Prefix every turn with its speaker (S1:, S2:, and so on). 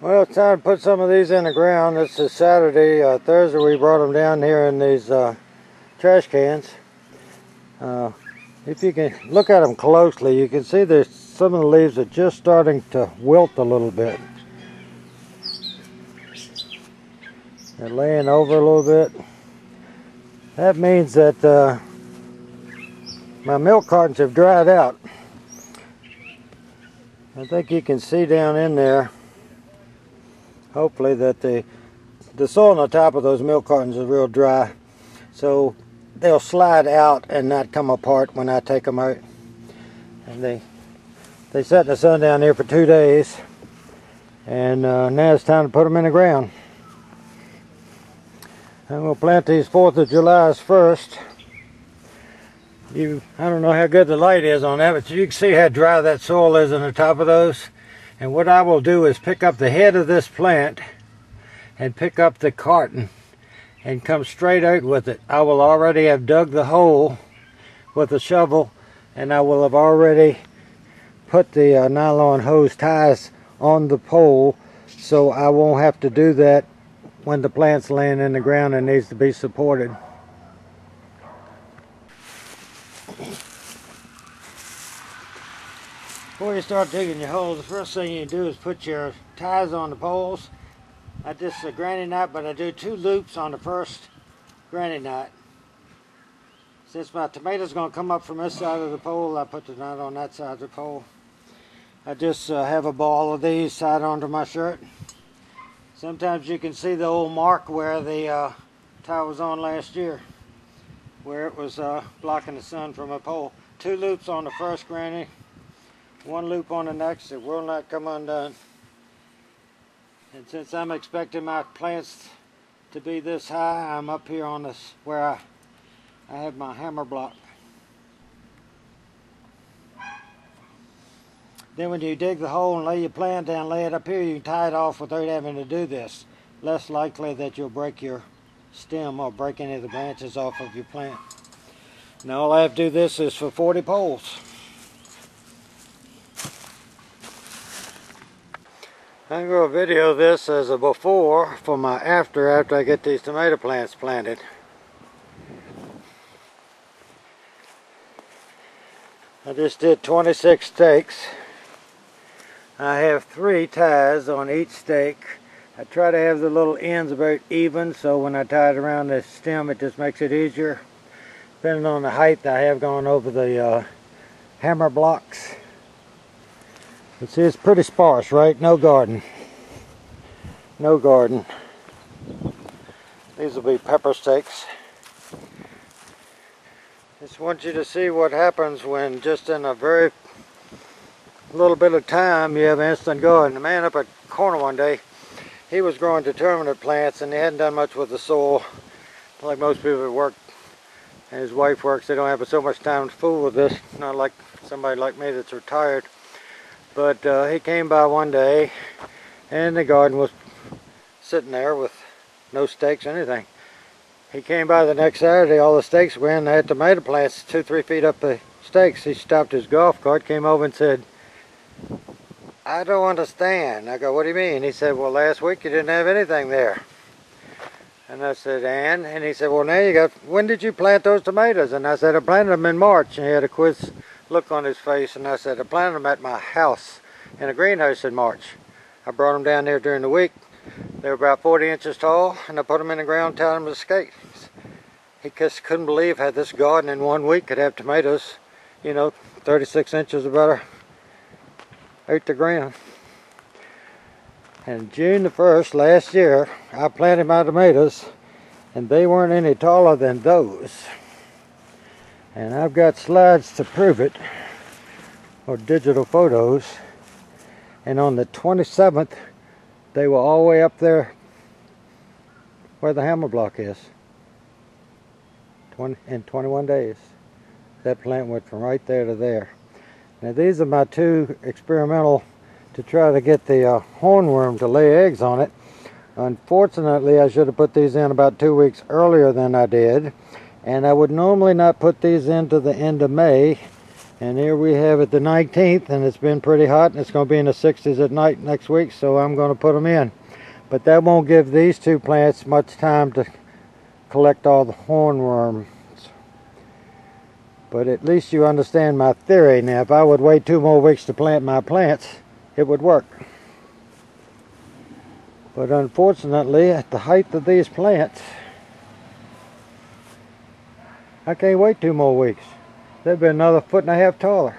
S1: Well, it's time to put some of these in the ground. This is Saturday. Uh, Thursday we brought them down here in these uh, trash cans. Uh, if you can look at them closely, you can see there's some of the leaves are just starting to wilt a little bit. They're laying over a little bit. That means that uh, my milk cartons have dried out. I think you can see down in there hopefully that the the soil on the top of those milk cartons is real dry. So they'll slide out and not come apart when I take them out. And they they sat in the sun down there for two days. And uh, now it's time to put them in the ground. I'm to plant these 4th of July's first. You I don't know how good the light is on that but you can see how dry that soil is on the top of those and what I will do is pick up the head of this plant and pick up the carton and come straight out with it. I will already have dug the hole with a shovel and I will have already put the uh, nylon hose ties on the pole so I won't have to do that when the plant's laying in the ground and needs to be supported. Before you start digging your holes, the first thing you do is put your ties on the poles. I just a granny knot, but I do two loops on the first granny knot. Since my tomato's going to come up from this side of the pole, I put the knot on that side of the pole. I just uh, have a ball of these tied onto my shirt. Sometimes you can see the old mark where the uh, tie was on last year, where it was uh, blocking the sun from a pole. Two loops on the first granny, one loop on the next, it will not come undone. And since I'm expecting my plants to be this high, I'm up here on this where I, I have my hammer block. Then when you dig the hole and lay your plant down, lay it up here, you can tie it off without having to do this. Less likely that you'll break your stem or break any of the branches off of your plant. Now all I have to do this is for 40 poles. I'm going to video this as a before for my after after I get these tomato plants planted. I just did 26 stakes. I have three ties on each stake. I try to have the little ends about even so when I tie it around the stem it just makes it easier. Depending on the height I have gone over the uh, hammer blocks. See, it's pretty sparse, right? No garden. No garden. These will be pepper stakes. Just want you to see what happens when just in a very little bit of time you have instant garden. The man up at corner one day, he was growing determinate plants and he hadn't done much with the soil. Like most people that work and his wife works, they don't have so much time to fool with this. Not like somebody like me that's retired. But uh, he came by one day and the garden was sitting there with no stakes or anything. He came by the next Saturday, all the stakes were in, they had tomato plants two, three feet up the stakes. He stopped his golf cart, came over and said, I don't understand. I go, what do you mean? He said, well, last week you didn't have anything there. And I said, and? And he said, well, now you got, when did you plant those tomatoes? And I said, I planted them in March. And he had a quiz look on his face and I said, I planted them at my house in a greenhouse in March. I brought them down there during the week. They were about 40 inches tall and I put them in the ground telling them to skate. He just couldn't believe how this garden in one week could have tomatoes, you know, 36 inches or better out the ground. And June the 1st last year, I planted my tomatoes and they weren't any taller than those and I've got slides to prove it or digital photos. And on the 27th they were all the way up there where the hammer block is. 20, in 21 days that plant went from right there to there. Now these are my two experimental to try to get the uh, hornworm to lay eggs on it. Unfortunately I should have put these in about two weeks earlier than I did and I would normally not put these into the end of May And here we have it the 19th and it's been pretty hot and it's going to be in the 60s at night next week so I'm going to put them in. But that won't give these two plants much time to collect all the hornworms. But at least you understand my theory. Now if I would wait two more weeks to plant my plants, it would work. But unfortunately, at the height of these plants, I can't wait two more weeks. They've been another foot and a half taller.